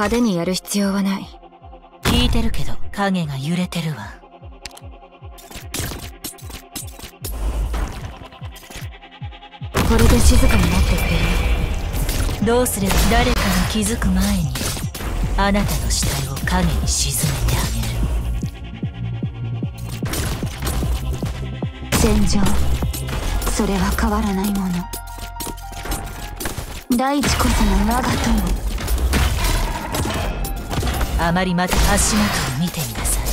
派手にやる必要はない。聞いてるけど影が揺れてるわ。これで静かになってくれる。どうすれば誰かが気づく前にあなたの死体を影に沈めてあげる。戦場。それは変わらないもの。大地こその我が友あまりまた足元を見てみなさい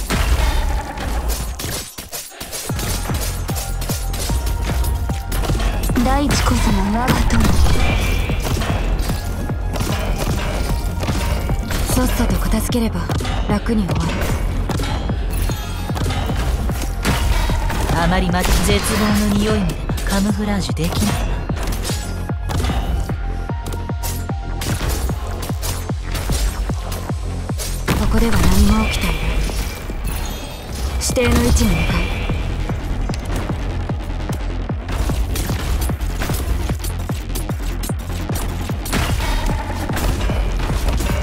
大地こその我が友さっさと片付ければ楽に終わるあまりまた絶望の匂いまでカムフラージュできない。ここでは何も起きていない指定の位置に向かう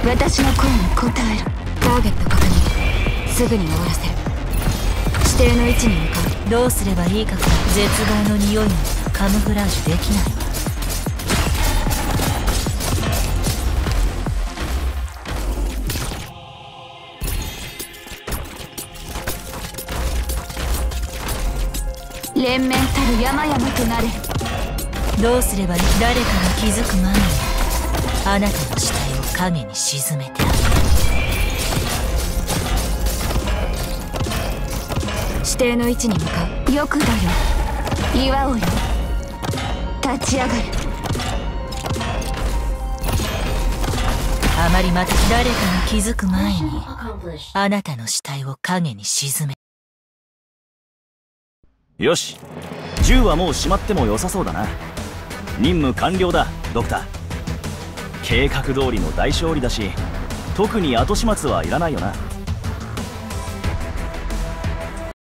私の声に応える。ターゲット確認すぐに終わらせる。指定の位置に向かうどうすればいいか絶望の匂いもカムフラージュできないわ連綿たる山々となれ。どうすれば誰かが気づく前にあなたの死体を影に沈めてあげる。指定の位置に向かう。よくだよ岩をよ立ち上がるあまりまた誰かが気づく前にあなたの死体を影に沈めよし。銃はもうしまっても良さそうだな。任務完了だドクター。計画通りの大勝利だし特に後始末はいらないよな。